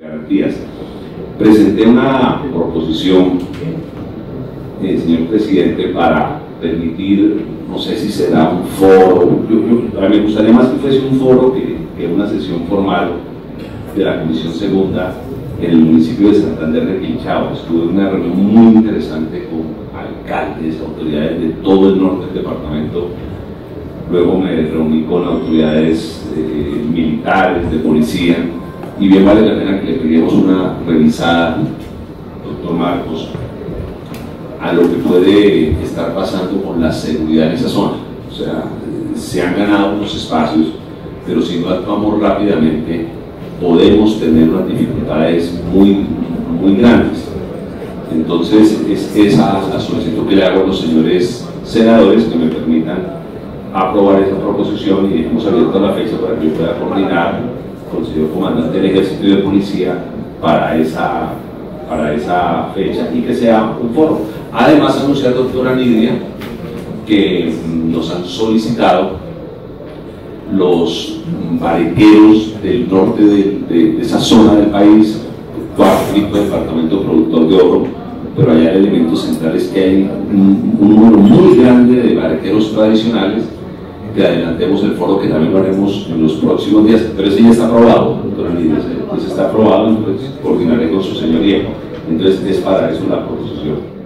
Garantías. Presenté una proposición, eh, señor presidente, para permitir, no sé si será un foro, yo, yo, a mí me gustaría más que fuese un foro que, que una sesión formal de la Comisión Segunda en el municipio de Santander de Quinchao. Estuve en una reunión muy interesante con alcaldes, autoridades de todo el norte del departamento. Luego me reuní con autoridades eh, militares, de policía, y bien vale la pena que le pedimos una revisada, doctor Marcos, a lo que puede estar pasando con la seguridad en esa zona. O sea, se han ganado unos espacios, pero si no actuamos rápidamente, podemos tener unas dificultades muy, muy grandes. Entonces, es esa la solicitud que le hago a los señores senadores que me permitan aprobar esta proposición y hemos abierto la fecha para que yo pueda coordinar con el señor comandante del ejército y de policía para esa, para esa fecha y que sea un foro. Además, anunciar, doctora Nidia, que nos han solicitado los barqueros del norte de, esa zona del país, cuarto departamento productor de oro, pero allá el elemento central es que hay un, un número muy grande de barqueros tradicionales que adelantemos el foro que también lo haremos en los próximos días, pero ese ya está aprobado, doctora pues está aprobado, entonces coordinaré con su señoría, entonces es para eso la proposición.